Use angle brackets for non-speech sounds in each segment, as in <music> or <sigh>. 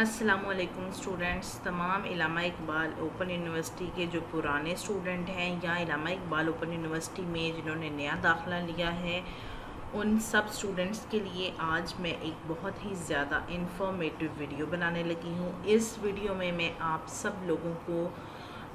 असलकुम स्टूडेंट्स, तमाम इलामा Iqbal open university के जो पुराने स्टूडेंट हैं या इलामा इकबाल ओपन यूनिवर्सिटी में जिन्होंने नया दाखिला लिया है, उन सब स्टूडेंट्स के लिए आज मैं एक बहुत ही ज़्यादा इंफॉर्मेटिव वीडियो बनाने लगी हूँ। इस वीडियो में मैं आप सब लोगों को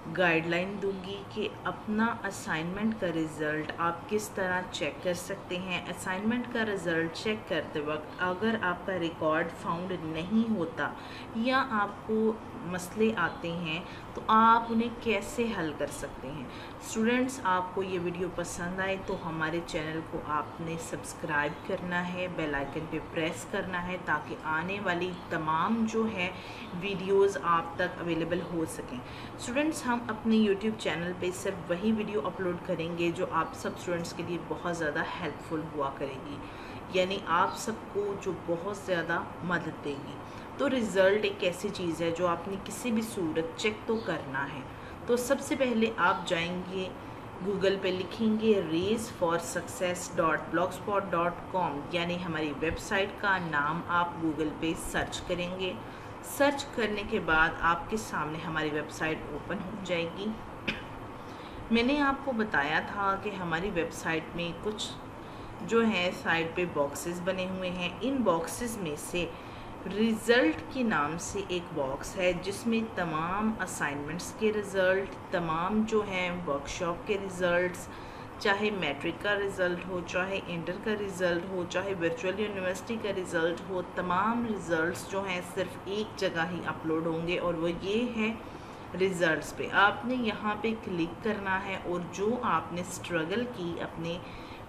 गाइडलाइन दूँगी कि अपना असाइनमेंट का रिज़ल्ट आप किस तरह चेक कर सकते हैं। असाइनमेंट का रिज़ल्ट चेक करते वक्त अगर आपका रिकॉर्ड फाउंड नहीं होता या आपको मसले आते हैं तो आप उन्हें कैसे हल कर सकते हैं। स्टूडेंट्स आपको ये वीडियो पसंद आए तो हमारे चैनल को आपने सब्सक्राइब करना है बेल आइकन पे प्रेस करना है ताकि आने वाली तमाम जो है वीडियोस आप तक अवेलेबल हो सकें। स्टूडेंट्स हम अपने यूट्यूब चैनल पे सिर्फ़ वही वीडियो अपलोड करेंगे जो आप सब स्टूडेंट्स के लिए बहुत ज़्यादा हेल्पफुल हुआ करेगी। यानी आप सबको जो बहुत ज़्यादा मदद देगी। तो रिज़ल्ट एक ऐसी चीज़ है जो आपने किसी भी सूरत चेक तो करना है। तो सबसे पहले आप जाएँगे गूगल पे लिखेंगे race for success dot blog spot dot com यानी हमारी वेबसाइट का नाम आप गूगल पे सर्च करेंगे। सर्च करने के बाद आपके सामने हमारी वेबसाइट ओपन हो जाएगी। मैंने आपको बताया था कि हमारी वेबसाइट में कुछ जो है साइड पे बॉक्सेस बने हुए हैं। इन बॉक्सेस में से रिज़ल्ट के नाम से एक बॉक्स है, जिसमें तमाम असाइनमेंट्स के रिज़ल्ट, तमाम जो हैं, वर्कशॉप के रिज़ल्ट्स चाहे मैट्रिक का रिज़ल्ट हो, चाहे इंटर का रिज़ल्ट हो, चाहे वर्चुअल यूनिवर्सिटी का रिज़ल्ट हो, तमाम रिज़ल्ट्स जो हैं सिर्फ़ एक जगह ही अपलोड होंगे और वो ये है रिज़ल्ट्स पे। आपने यहाँ पे क्लिक करना है और जो आपने स्ट्रगल की अपने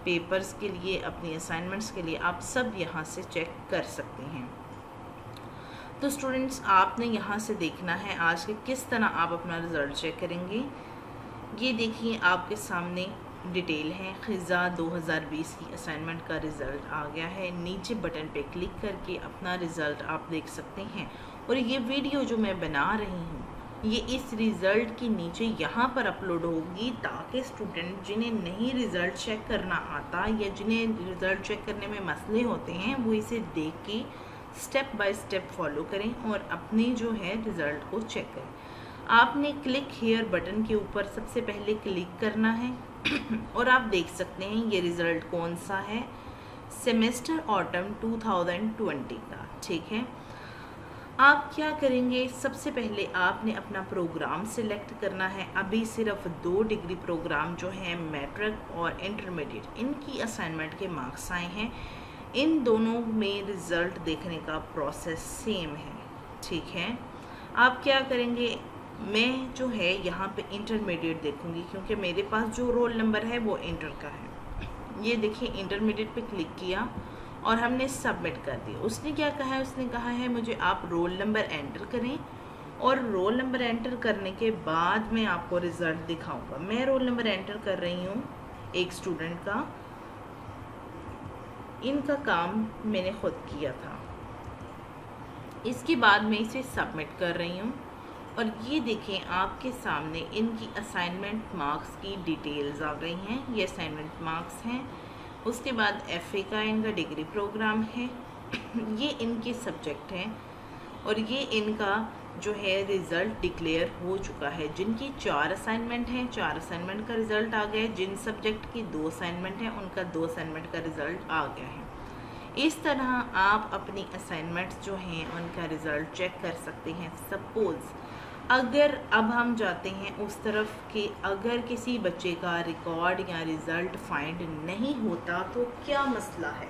पेपर्स के लिए, अपनी असाइनमेंट्स के लिए, आप सब यहाँ से चेक कर सकते हैं। तो स्टूडेंट्स आपने यहाँ से देखना है आज के किस तरह आप अपना रिज़ल्ट चेक करेंगे। ये देखिए आपके सामने डिटेल है। ख़ज़ा 2020 की असाइनमेंट का रिज़ल्ट आ गया है। नीचे बटन पे क्लिक करके अपना रिज़ल्ट आप देख सकते हैं। और ये वीडियो जो मैं बना रही हूँ, ये इस रिज़ल्ट के नीचे यहाँ पर अपलोड होगी ताकि स्टूडेंट जिन्हें नहीं रिज़ल्ट चेक करना आता या जिन्हें रिज़ल्ट चेक करने में मसले होते हैं, वो इसे देख के स्टेप बाय स्टेप फॉलो करें और अपने जो है रिज़ल्ट को चेक करें। आपने क्लिक हेयर बटन के ऊपर सबसे पहले क्लिक करना है। <coughs> और आप देख सकते हैं ये रिज़ल्ट कौन सा है? सेमेस्टर ऑटम 2020 का, ठीक है? आप क्या करेंगे? सबसे पहले आपने अपना प्रोग्राम सिलेक्ट करना है। अभी सिर्फ़ दो डिग्री प्रोग्राम जो है मैट्रिक और इंटरमीडिएट इनकी असाइनमेंट के मार्क्स आए हैं। इन दोनों में रिज़ल्ट देखने का प्रोसेस सेम है, ठीक है? आप क्या करेंगे? मैं जो है यहाँ पे इंटरमीडिएट देखूँगी, क्योंकि मेरे पास जो रोल नंबर है वो इंटर का है। ये देखिए इंटरमीडिएट पे क्लिक किया और हमने सबमिट कर दिया। उसने क्या कहा है? उसने कहा है, मुझे आप रोल नंबर एंटर करें और रोल नंबर एंटर करने के बाद मैं आपको रिज़ल्ट दिखाऊँगा। मैं रोल नंबर एंटर कर रही हूँ एक स्टूडेंट का। इनका काम मैंने ख़ुद किया था। इसके बाद मैं इसे सबमिट कर रही हूँ। और ये देखें, आपके सामने इनकी असाइनमेंट मार्क्स की डिटेल्स आ गई हैं। ये असाइनमेंट मार्क्स हैं। उसके बाद एफए का इनका डिग्री प्रोग्राम है। <clears throat> ये इनके सब्जेक्ट हैं और ये इनका जो है रिज़ल्ट डिक्लेयर हो चुका है। जिनकी चार असाइनमेंट हैं, चार असाइनमेंट का रिज़ल्ट आ गया है। जिन सब्जेक्ट की दो असाइनमेंट हैं, उनका दो असाइनमेंट का रिज़ल्ट आ गया है। इस तरह आप अपनी असाइनमेंट्स जो हैं, उनका रिज़ल्ट चेक कर सकते हैं। सपोज़ अगर अब हम जाते हैं उस तरफ़ कि अगर किसी बच्चे का रिकॉर्ड या रिज़ल्ट फाइंड नहीं होता तो क्या मसला है?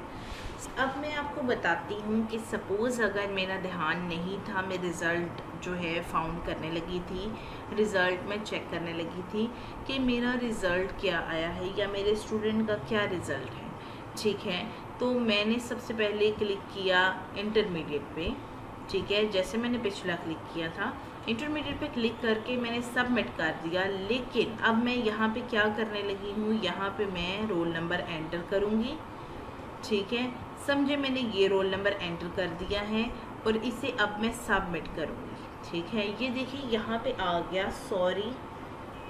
अब मैं आपको बताती हूँ कि सपोज़ अगर मेरा ध्यान नहीं था, मैं रिज़ल्ट जो है फाउंड करने लगी थी रिज़ल्ट में चेक करने लगी थी कि मेरा रिज़ल्ट क्या आया है या मेरे स्टूडेंट का क्या रिज़ल्ट है। ठीक है? तो मैंने सबसे पहले क्लिक किया इंटरमीडिएट पे। ठीक है? जैसे मैंने पिछला क्लिक किया था इंटरमीडिएट पे क्लिक करके मैंने सबमिट कर दिया, लेकिन अब मैं यहाँ पे क्या करने लगी हूँ? यहाँ पे मैं रोल नंबर एंटर करूँगी। ठीक है? समझे मैंने ये रोल नंबर एंटर कर दिया है और इसे अब मैं सबमिट करूँगी। ठीक है? ये देखिए, यहाँ पे आ गया सॉरी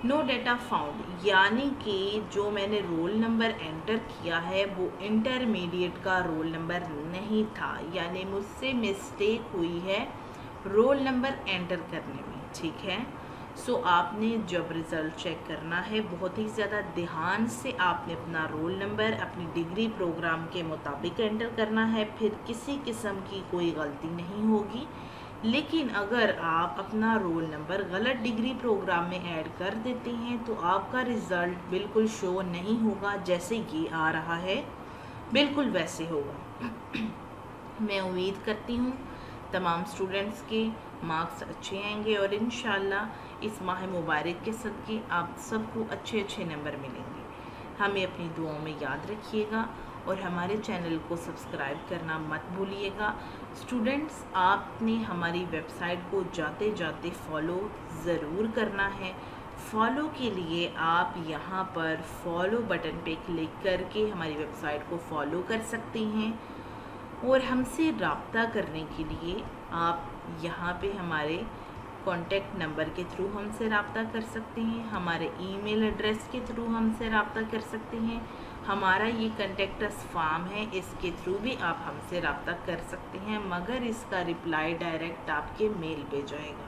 नो डेटा फाउंड यानी कि जो मैंने रोल नंबर एंटर किया है, वो इंटरमीडिएट का रोल नंबर नहीं था। यानी मुझसे मिस्टेक हुई है। रोल नंबर एंटर करने में ठीक है? सो so, आपने जब रिज़ल्ट चेक करना है बहुत ही ज़्यादा ध्यान से आपने अपना रोल नंबर अपनी डिग्री प्रोग्राम के मुताबिक एंटर करना है फिर किसी किस्म की कोई गलती नहीं होगी। लेकिन अगर आप अपना रोल नंबर गलत डिग्री प्रोग्राम में ऐड कर देते हैं तो आपका रिज़ल्ट बिल्कुल शो नहीं होगा जैसे ये आ रहा है। बिल्कुल वैसे होगा। <clears throat> मैं उम्मीद करती हूँ तमाम स्टूडेंट्स के मार्क्स अच्छे आएँगे और इन इस माह मुबारक के सदक़े आप सबको अच्छे अच्छे नंबर मिलेंगे। हमें अपनी दुआओं में याद रखिएगा और हमारे चैनल को सब्सक्राइब करना मत भूलिएगा। स्टूडेंट्स आपने हमारी वेबसाइट को जाते जाते फॉलो ज़रूर करना है। फॉलो के लिए आप यहाँ पर फॉलो बटन पे क्लिक करके हमारी वेबसाइट को फॉलो कर सकते हैं। और हमसे रबता करने के लिए आप यहाँ पे हमारे कॉन्टेक्ट नंबर के थ्रू हमसे रबता कर सकते हैं, हमारे ईमेल एड्रेस के थ्रू हमसे रबता कर सकते हैं, हमारा ये कंटेक्टस फॉर्म है, इसके थ्रू भी आप हमसे रबता कर सकते हैं, मगर इसका रिप्लाई डायरेक्ट आपके मेल पे जाएगा।